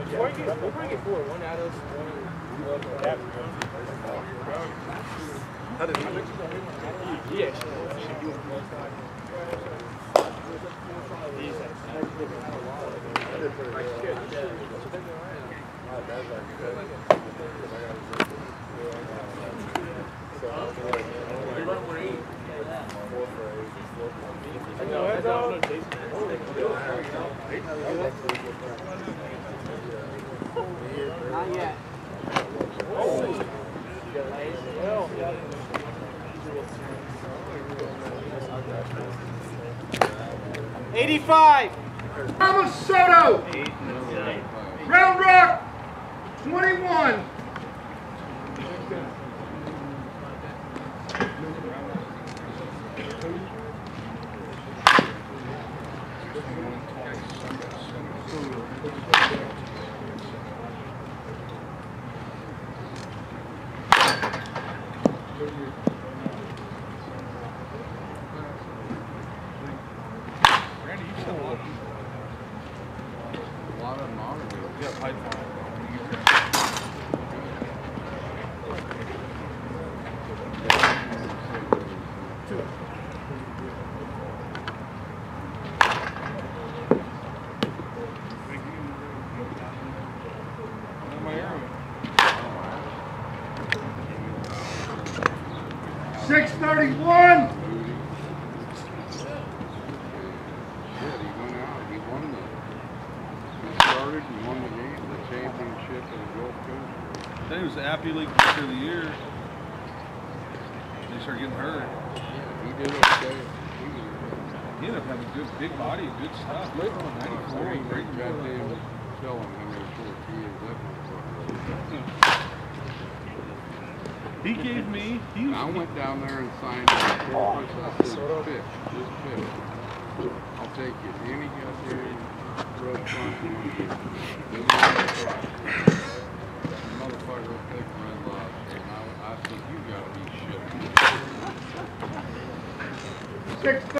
Before you, we'll bring it forward. One Atos, one. How did Yeah. Eighty-five. Thomas Soto. Round Rock, 21. Randy, you still? A lot of them. Yeah, pipeline. 631. Then he was the Appy League Pitcher of the Year. They started getting hurt. Yeah, he did okay. He ended up having a good big body, good stuff. Look, 94, great. Goddamn, selling him for a few years. That He gave me, he was- I went down there and signed a report. I said, pitch, just pitch. I'll take you to any goddamn restaurant you want to get. Then the Motherfucker will take Red Lobster. And I, I said, you gotta be shitting. 6